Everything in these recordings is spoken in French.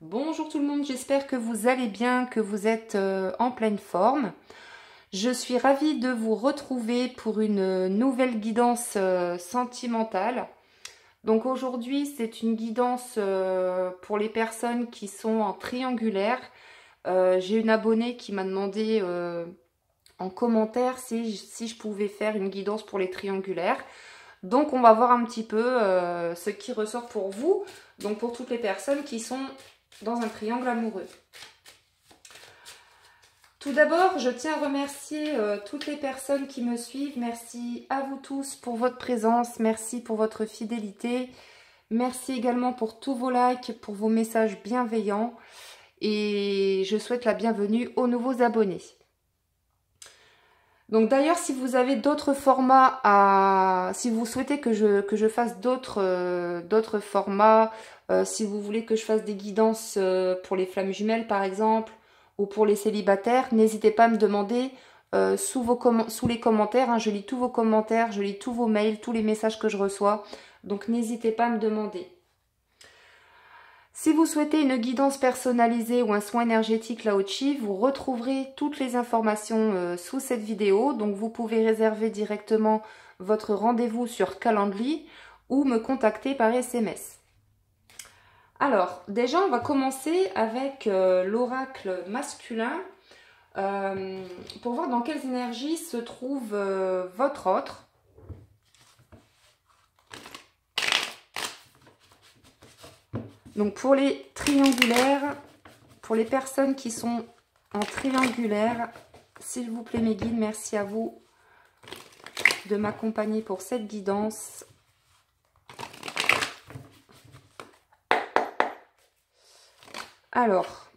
Bonjour tout le monde, j'espère que vous allez bien, que vous êtes euh, en pleine forme. Je suis ravie de vous retrouver pour une nouvelle guidance euh, sentimentale. Donc aujourd'hui, c'est une guidance euh, pour les personnes qui sont en triangulaire. J'ai une abonnée qui m'a demandé en commentaire si, si, je pouvais faire une guidance pour les triangulaires. Donc on va voir un petit peu ce qui ressort pour vous. Donc pour toutes les personnes qui sont dans un triangle amoureux. Tout d'abord, je tiens à remercier euh, toutes les personnes qui me suivent. Merci à vous tous pour votre présence. Merci pour votre fidélité. Merci également pour tous vos likes, pour vos messages bienveillants. Et je souhaite la bienvenue aux nouveaux abonnés. Donc d'ailleurs, si vous avez d'autres formats à... Si vous souhaitez que je, que je fasse d'autres euh, formats euh, si vous voulez que je fasse des guidances euh, pour les flammes jumelles par exemple, ou pour les célibataires, n'hésitez pas à me demander euh, sous, les commentaires. Hein. je lis tous vos commentaires, je lis tous vos mails, tous les messages que je reçois. Donc n'hésitez pas à me demander. Si vous souhaitez une guidance personnalisée ou un soin énergétique Laochi, vous retrouverez toutes les informations sous cette vidéo. Donc vous pouvez réserver directement votre rendez-vous sur Calendly ou me contacter par SMS. Alors, déjà, on va commencer avec euh, l'oracle masculin euh, pour voir dans quelles énergies se trouve euh, votre autre. Donc, pour les triangulaires, pour les personnes qui sont en triangulaire, s'il vous plaît mes guides, merci à vous de m'accompagner pour cette guidance. Alors.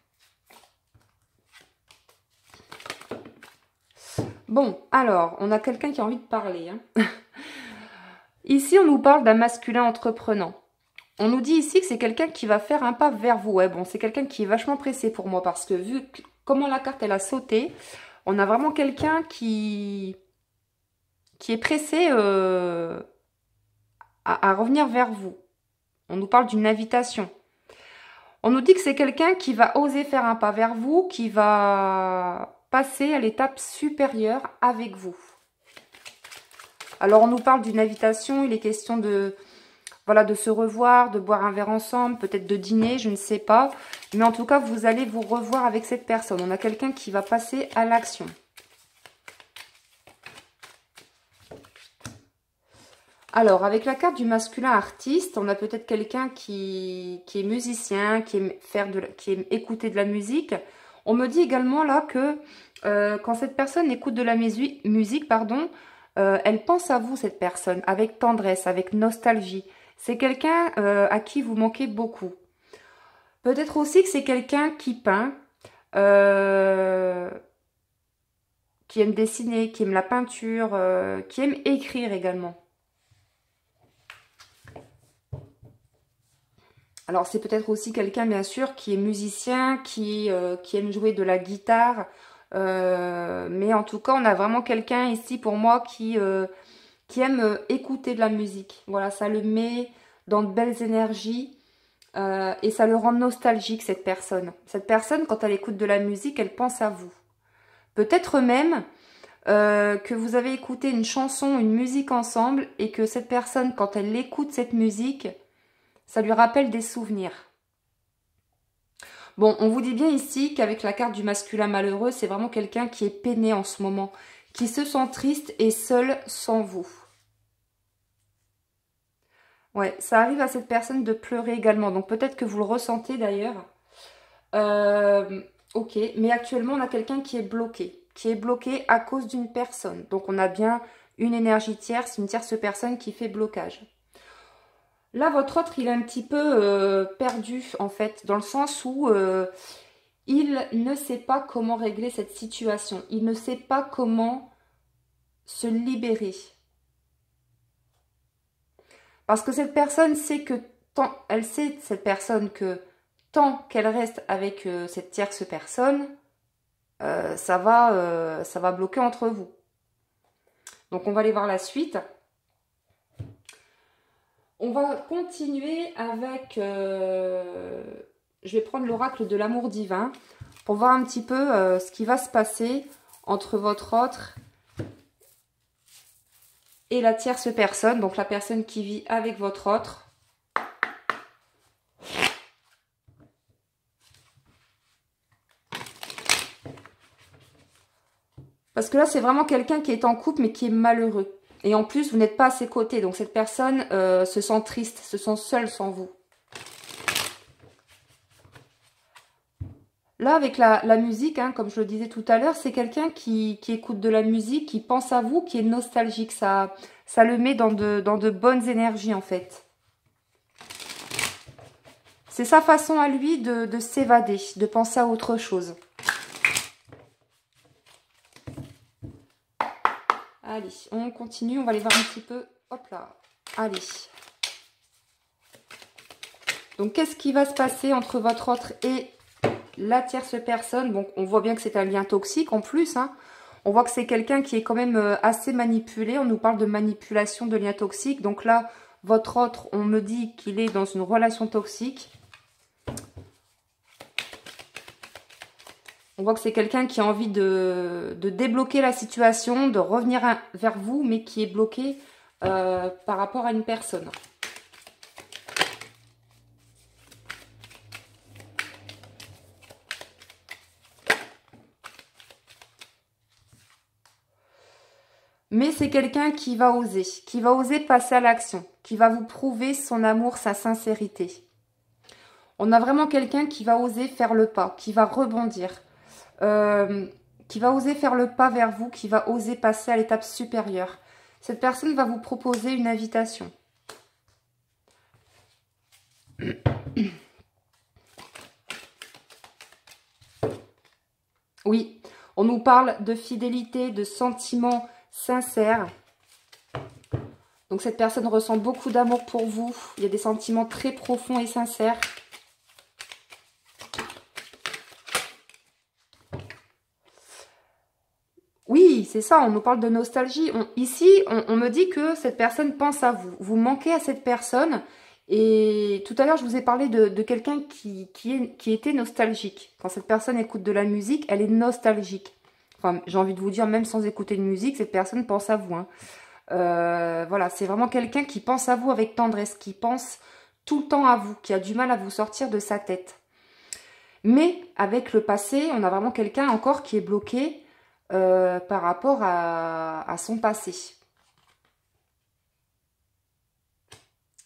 Bon, alors, on a quelqu'un qui a envie de parler. Hein. ici, on nous parle d'un masculin entreprenant. On nous dit ici que c'est quelqu'un qui va faire un pas vers vous. Ouais, bon, c'est quelqu'un qui est vachement pressé pour moi parce que vu comment la carte elle a sauté, on a vraiment quelqu'un qui qui est pressé euh, à revenir vers vous. On nous parle d'une invitation. On nous dit que c'est quelqu'un qui va oser faire un pas vers vous, qui va passer à l'étape supérieure avec vous. Alors on nous parle d'une invitation, il est question de voilà de se revoir, de boire un verre ensemble, peut-être de dîner, je ne sais pas. Mais en tout cas, vous allez vous revoir avec cette personne. On a quelqu'un qui va passer à l'action. Alors, avec la carte du masculin artiste, on a peut-être quelqu'un qui, est musicien, qui aime, faire de, qui aime écouter de la musique. On me dit également là que euh, quand cette personne écoute de la musique, pardon, euh, elle pense à vous, cette personne, avec tendresse, avec nostalgie. C'est quelqu'un euh, à qui vous manquez beaucoup. Peut-être aussi que c'est quelqu'un qui peint, qui aime dessiner, qui aime la peinture, qui aime écrire également. Alors c'est peut-être aussi quelqu'un bien sûr qui est musicien, qui, euh, aime jouer de la guitare. Euh, mais en tout cas, on a vraiment quelqu'un ici pour moi qui, euh, qui aime écouter de la musique. Voilà, ça le met dans de belles énergies et ça le rend nostalgique cette personne. Cette personne, quand elle écoute de la musique, elle pense à vous. Peut-être même que vous avez écouté une chanson, une musique ensemble et que cette personne, quand elle écoute cette musique, ça lui rappelle des souvenirs. Bon, on vous dit bien ici qu'avec la carte du masculin malheureux, c'est vraiment quelqu'un qui est peiné en ce moment, qui se sent triste et seul sans vous. Ouais, ça arrive à cette personne de pleurer également, donc peut-être que vous le ressentez d'ailleurs. Euh, ok, mais actuellement on a quelqu'un qui est bloqué, qui est bloqué à cause d'une personne. Donc on a bien une énergie tierce, une tierce personne qui fait blocage. Là, votre autre, il est un petit peu euh, perdu, en fait, dans le sens où euh, il ne sait pas comment régler cette situation. Il ne sait pas comment se libérer. Parce que cette personne sait que tant, elle sait, cette personne, que tant qu'elle reste avec euh, cette tierce personne, ça, va, ça va bloquer entre vous. Donc, on va aller voir la suite. On va continuer avec euh, je vais prendre l'oracle de l'amour divin pour voir un petit peu euh, ce qui va se passer entre votre autre et la tierce personne, donc la personne qui vit avec votre autre. Parce que là, c'est vraiment quelqu'un qui est en couple, mais qui est malheureux. Et en plus, vous n'êtes pas à ses côtés. Donc, cette personne euh, se sent triste, se sent seule sans vous. Là, avec la, musique, hein, comme je le disais tout à l'heure, c'est quelqu'un qui, écoute de la musique, qui pense à vous, qui est nostalgique. Ça, le met dans de, bonnes énergies, en fait. C'est sa façon à lui de s'évader, de penser à autre chose. Allez, on continue. On va aller voir un petit peu. Hop là. Allez. Donc, qu'est-ce qui va se passer entre votre autre et la tierce personne, bon, on voit bien que c'est un lien toxique en plus. Hein. On voit que c'est quelqu'un qui est quand même euh, assez manipulé. On nous parle de manipulation de liens toxiques. Donc là, votre autre, on me dit qu'il est dans une relation toxique. On voit que c'est quelqu'un qui a envie de, débloquer la situation, de revenir vers vous, mais qui est bloqué euh, par rapport à une personne. Mais c'est quelqu'un qui va oser, qui va oser passer à l'action, qui va vous prouver son amour, sa sincérité. On a vraiment quelqu'un qui va oser faire le pas, qui va rebondir, euh, qui va oser faire le pas vers vous, qui va oser passer à l'étape supérieure. Cette personne va vous proposer une invitation. Oui, on nous parle de fidélité, de sentiments sincère. Donc cette personne ressent beaucoup d'amour pour vous. Il y a des sentiments très profonds et sincères. Oui, c'est ça, on nous parle de nostalgie. ici, on, me dit que cette personne pense à vous. Vous manquez à cette personne. Et tout à l'heure, je vous ai parlé de, quelqu'un qui, était nostalgique. Quand cette personne écoute de la musique, elle est nostalgique j'ai envie de vous dire, même sans écouter de musique, cette personne pense à vous. Hein. Euh, voilà, c'est vraiment quelqu'un qui pense à vous avec tendresse, qui pense tout le temps à vous, qui a du mal à vous sortir de sa tête. Mais avec le passé, on a vraiment quelqu'un encore qui est bloqué euh, par rapport à, son passé.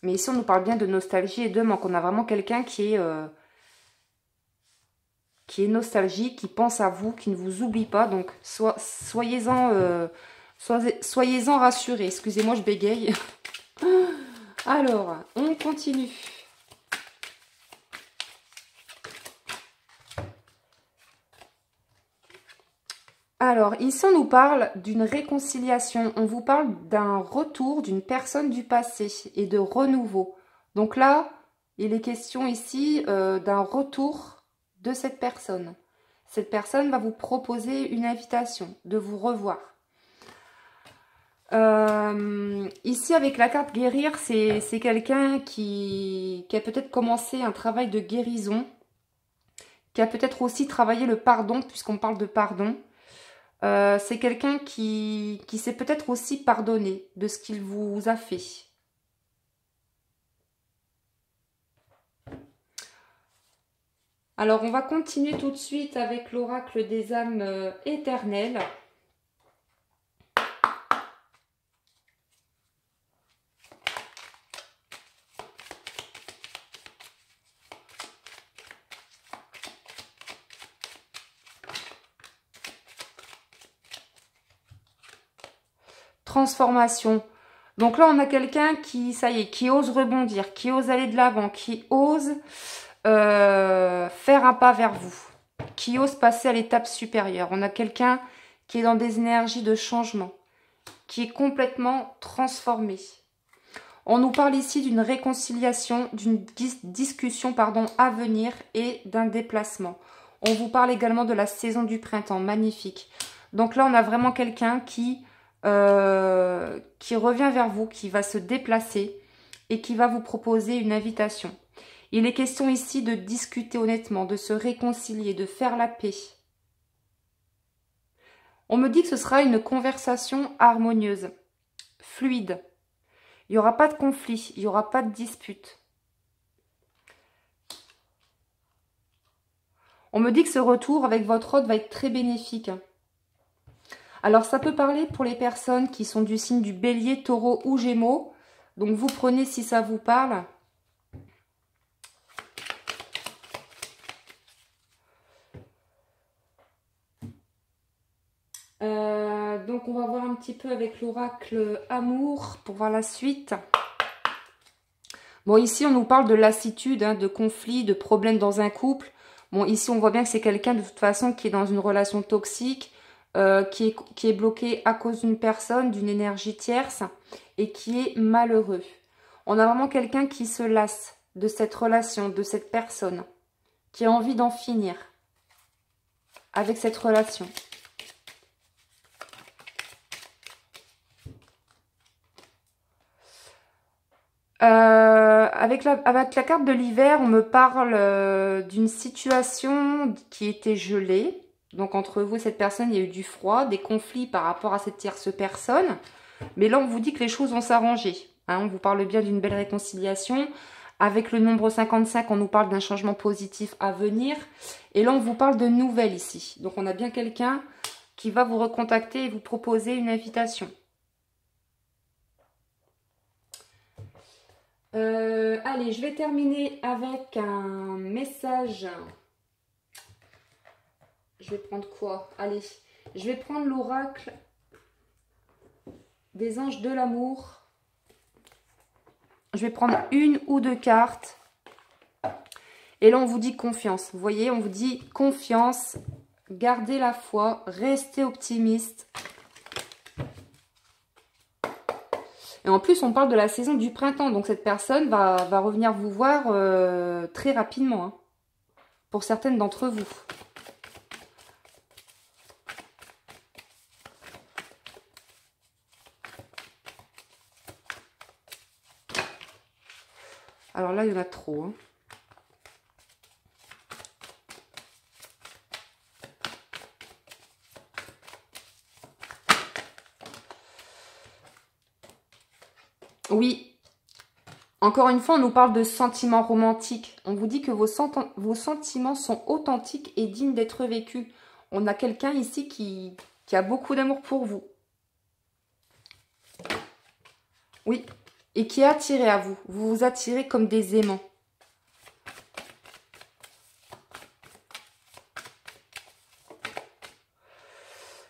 Mais ici, on nous parle bien de nostalgie et de manque. On a vraiment quelqu'un qui est... Euh, qui nostalgique, qui pense à vous, qui ne vous oublie pas. Donc, soyez-en euh, soyez rassurés. Excusez-moi, je bégaye. Alors, on continue. Alors, ici, on nous parle d'une réconciliation. On vous parle d'un retour d'une personne du passé et de renouveau. Donc là, il est question ici euh, d'un retour de cette personne. Cette personne va vous proposer une invitation de vous revoir. Euh, ici, avec la carte guérir, c'est quelqu'un qui, qui, a peut-être commencé un travail de guérison, qui a peut-être aussi travaillé le pardon, puisqu'on parle de pardon. Euh, c'est quelqu'un qui, s'est peut-être aussi pardonné de ce qu'il vous a fait. Alors, on va continuer tout de suite avec l'oracle des âmes euh, éternelles. Transformation. Donc là, on a quelqu'un qui, ça y est, qui ose rebondir, qui ose aller de l'avant, qui ose euh, faire un pas vers vous, qui ose passer à l'étape supérieure. On a quelqu'un qui est dans des énergies de changement, qui est complètement transformé. On nous parle ici d'une réconciliation, d'une discussion pardon, à venir et d'un déplacement. On vous parle également de la saison du printemps, magnifique. Donc là, on a vraiment quelqu'un qui, euh, qui revient vers vous, qui va se déplacer et qui va vous proposer une invitation. Il est question ici de discuter honnêtement, de se réconcilier, de faire la paix. On me dit que ce sera une conversation harmonieuse, fluide. Il n'y aura pas de conflit, il n'y aura pas de dispute. On me dit que ce retour avec votre hôte va être très bénéfique. Alors ça peut parler pour les personnes qui sont du signe du bélier, taureau ou gémeaux. Donc vous prenez si ça vous parle. Euh, donc on va voir un petit peu avec l'oracle amour pour voir la suite. Bon ici on nous parle de lassitude, hein, de conflit, de problèmes dans un couple. Bon ici on voit bien que c'est quelqu'un de toute façon qui est dans une relation toxique, euh, qui, est, bloqué à cause d'une personne, d'une énergie tierce et qui est malheureux. On a vraiment quelqu'un qui se lasse de cette relation, de cette personne, qui a envie d'en finir avec cette relation. Euh, avec, la, avec la carte de l'hiver, on me parle euh, d'une situation qui était gelée. Donc entre vous et cette personne, il y a eu du froid, des conflits par rapport à cette tierce personne. Mais là, on vous dit que les choses vont s'arranger. Hein. on vous parle bien d'une belle réconciliation. Avec le nombre 55, on nous parle d'un changement positif à venir. Et là, on vous parle de nouvelles ici. Donc on a bien quelqu'un qui va vous recontacter et vous proposer une invitation. Euh, allez, je vais terminer avec un message. Je vais prendre quoi? Allez, je vais prendre l'oracle des anges de l'amour. Je vais prendre une ou deux cartes. Et là, on vous dit confiance. Vous voyez, on vous dit confiance. Gardez la foi. Restez optimiste. Et en plus, on parle de la saison du printemps. Donc, cette personne va, revenir vous voir euh, très rapidement. Hein, pour certaines d'entre vous. Alors là, il y en a trop. Hein. Oui. Encore une fois, on nous parle de sentiments romantiques. On vous dit que vos, sentiments sont authentiques et dignes d'être vécus. On a quelqu'un ici qui a beaucoup d'amour pour vous. Oui, et qui est attiré à vous. Vous vous attirez comme des aimants.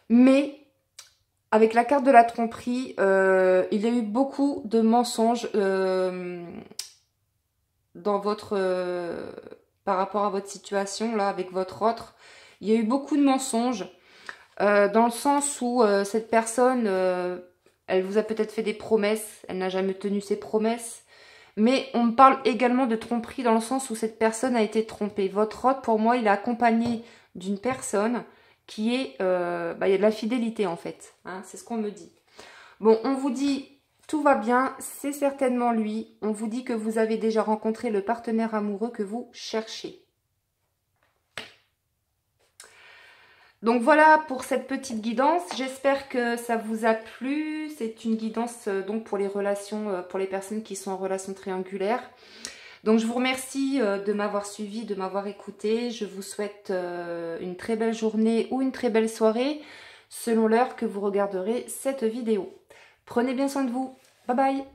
Mais avec la carte de la tromperie, euh, il y a eu beaucoup de mensonges euh, dans votre, euh, par rapport à votre situation là avec votre autre. Il y a eu beaucoup de mensonges dans le sens où cette personne elle vous a peut-être fait des promesses, elle n'a jamais tenu ses promesses. Mais on parle également de tromperie dans le sens où cette personne a été trompée. Votre hôte, pour moi, il est accompagné d'une personne qui est... Euh, bah, il y a de la fidélité en fait. Hein, c'est ce qu'on me dit. Bon, on vous dit tout va bien, c'est certainement lui. On vous dit que vous avez déjà rencontré le partenaire amoureux que vous cherchez. Donc voilà pour cette petite guidance. J'espère que ça vous a plu. C'est une guidance euh, donc pour les relations, euh, pour les personnes qui sont en relation triangulaire. Donc je vous remercie euh, de m'avoir suivi, de m'avoir écouté. Je vous souhaite une très belle journée ou une très belle soirée selon l'heure que vous regarderez cette vidéo. Prenez bien soin de vous. Bye bye